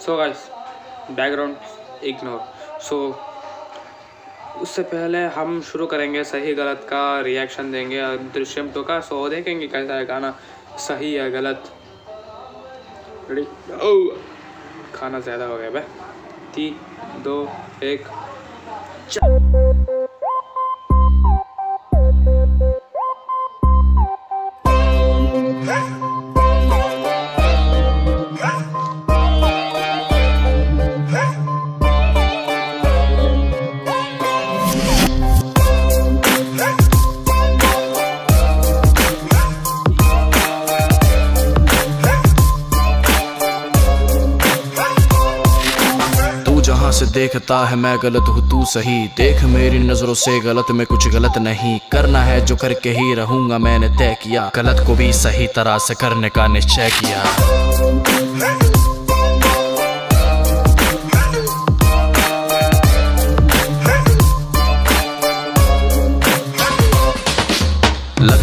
So guys background ignore so उससे पहले हम शुरू करेंगे सही गलत का रिएक्शन देंगे दृश्यम टू का सो देखेंगे कैसा है गाना। सही या गलत? रेडी खाना ज़्यादा हो गया भाई तीन, दो, एक। तू जहाँ से देखता है मैं गलत हूँ, तू सही। देख मेरी नज़रों से गलत, में कुछ गलत नहीं। करना है जो करके ही रहूँगा, मैंने तय किया। गलत को भी सही तरह से करने का निश्चय किया।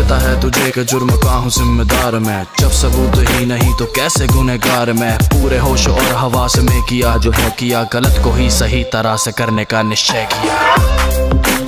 लगता है तुझे के जुर्म का हूँ जिम्मेदार मैं? जब सबूत ही नहीं तो कैसे गुनेगार मैं? पूरे होश और हवास में किया जो है किया, गलत को ही सही तरह से करने का निश्चय किया।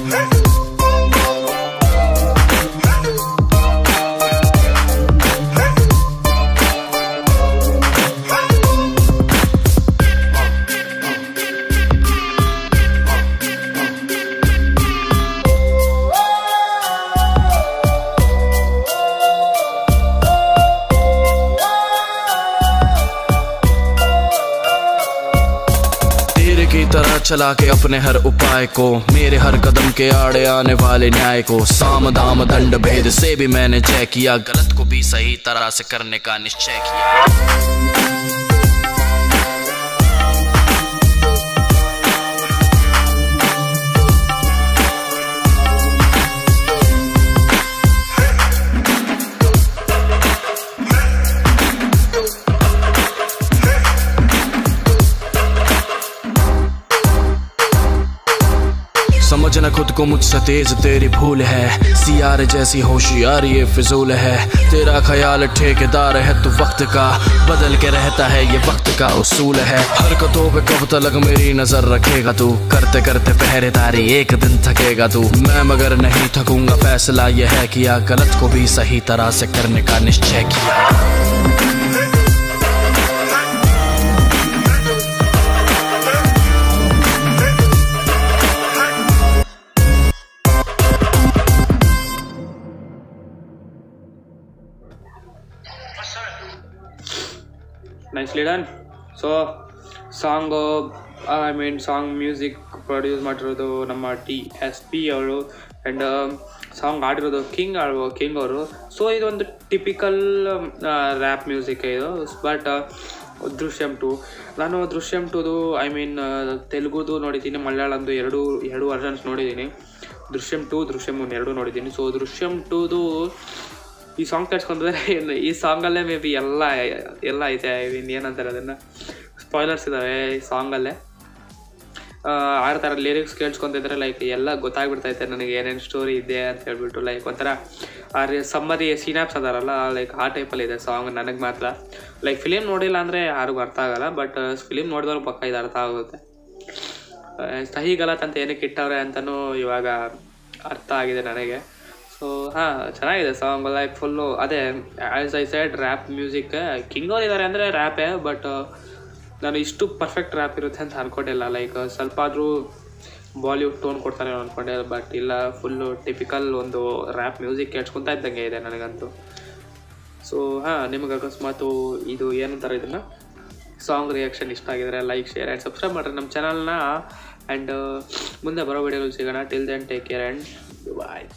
की तरह चला के अपने हर उपाय को, मेरे हर कदम के आड़े आने वाले न्याय को। साम, दाम, दंड, भेद से भी मैंने जय किया, गलत को भी सही तरह से करने का निश्चय किया। समझना खुद को मुझसे तेज, तेरी भूल है। सियार जैसी होशियारी ये फिजूल है। तेरा ख्याल ठेकेदार है, तू वक्त का बदल के रहता है, ये वक्त का उसूल है। हरकतों पे कब तक मेरी नज़र रखेगा तू। करते करते पहरेदारी एक दिन थकेगा तू। मैं मगर नहीं थकूँगा, फैसला यह है किया गलत को भी सही तरह से करने का निश्चय किया। Nicely done so song I mean song music produce ಮಾಡಿರೋದು ನಮ್ಮ ಟಿ ಎಸ್ ಪಿ ಅವರು ಆ್ಯಂಡ್ ಸಾಂಗ್ ಆಡಿರೋದು ಕಿಂಗ್ ಆಡುವ ಕಿಂಗ್ ಅವರು. ಸೊ ಇದೊಂದು ಟಿಪಿಕಲ್ ರ್ಯಾಪ್ ಮ್ಯೂಸಿಕ್ ಇದು. But Drishyam two. ನಾನು ದೃಶ್ಯಂ ಟುದು ಐ ಮೀನ್ ತೆಲುಗುದು ನೋಡಿದ್ದೀನಿ, ಮಲಯಾಳಂದು ಎರಡು ಎರಡು ವರ್ಷನ್ಸ್ ನೋಡಿದ್ದೀನಿ. ದೃಶ್ಯಂ ಟು, ದೃಶ್ಯಂ ಒನ್ ಎರಡೂ ನೋಡಿದ್ದೀನಿ. ಸೊ ದೃಶ್ಯಂ ಟುದು ಈ ಸಾಂಗ್ ಕೇಳಿಸ್ಕೊಂಡ್ರೆ ಈ ಸಾಂಗಲ್ಲೇ ಮೇ ಬಿ ಎಲ್ಲ ಎಲ್ಲ ಐತೆ ಐ ಮೀನ್ ಏನಂತಾರೆ ಅದನ್ನು? ಸ್ಪಾಯ್ಲರ್ಸ್ ಇದ್ದಾವೆ ಈ ಸಾಂಗಲ್ಲೇ ಆ ಥರ ಲಿರಿಕ್ಸ್ ಕೇಳಿಸ್ಕೊಂತಿದ್ರೆ ಲೈಕ್ ಎಲ್ಲ ಗೊತ್ತಾಗ್ಬಿಡ್ತೈತೆ ನನಗೆ, ಏನೇನು ಸ್ಟೋರಿ ಇದೆ ಅಂತ ಹೇಳ್ಬಿಟ್ಟು ಲೈಕ್ ಒಂಥರ, ಆ ಸಮ್ಮರಿ ಸಿನಾಪ್ಸ್ ಅದಾರಲ್ಲ ಲೈಕ್ ಆ ಟೈಪಲ್ಲಿ ಇದೆ ಸಾಂಗ್ ನನಗೆ ಮಾತ್ರ. ಲೈಕ್ ಫಿಲಿಮ್ ನೋಡಿಲ್ಲ ಅಂದರೆ ಯಾರಿಗೂ ಅರ್ಥ ಆಗಲ್ಲ ಬಟ್ ಫಿಲಿಮ್ ನೋಡಿದವ್ರು ಪಕ್ಕ ಇದು ಅರ್ಥ ಆಗುತ್ತೆ. ಸಹಿ ಗಲತ್ ಅಂತ ಏನಕ್ಕೆ ಇಟ್ಟವ್ರೆ ಅಂತಲೂ ಇವಾಗ ಅರ್ಥ ಆಗಿದೆ ನನಗೆ. ಸೊ ಹಾಂ, ಚೆನ್ನಾಗಿದೆ ಸಾಂಗ್ ಲೈಕ್ ಫುಲ್ಲು ಅದೇ as I side rap music king ಅವ್ರು ಇದ್ದಾರೆ ಅಂದರೆ ರ್ಯಾಪೇ ಬಟ್ ನಾನು ಇಷ್ಟು ಪರ್ಫೆಕ್ಟ್ ರ್ಯಾಪ್ ಇರುತ್ತೆ ಅಂತ ಅನ್ಕೊಂಡಿಲ್ಲ. ಲೈಕ್ ಸ್ವಲ್ಪ ಆದರೂ ಬಾಲಿವುಡ್ ಟೋನ್ ಕೊಡ್ತಾರೆ ಅಂದ್ಕೊಂಡೆ ಬಟ್ ಇಲ್ಲ ಫುಲ್ಲು ಟಿಪಿಕಲ್ ಒಂದು ರ್ಯಾಪ್ ಮ್ಯೂಸಿಕ್ ಕೇಳಿಸ್ಕೊತಾ ಇದ್ದಂಗೆ ಇದೆ ನನಗಂತೂ. ಸೊ ಹಾಂ, ನಿಮಗೆ ಅಕಸ್ಮಾತು ಇದು ಏನಂತಾರೆ ಇದನ್ನು? ಸಾಂಗ್ ರಿಯಾಕ್ಷನ್ ಇಷ್ಟ ಆಗಿದ್ರೆ ಲೈಕ್ ಶೇರ್ ಆ್ಯಂಡ್ ಸಬ್ಸ್ಕ್ರೈಬ್ ಮಾಡಿರಿ ನಮ್ಮ ಚಾನಲ್ನ ಆ್ಯಂಡ್ ಮುಂದೆ ಬರೋ ವಿಡಿಯೋಗಳು ಸಿಗೋಣ. Till then take care and bye